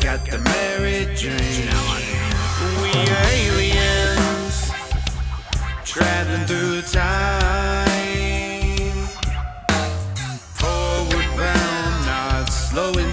got the married dream. We are aliens, traveling through time. Forward bound, not slowing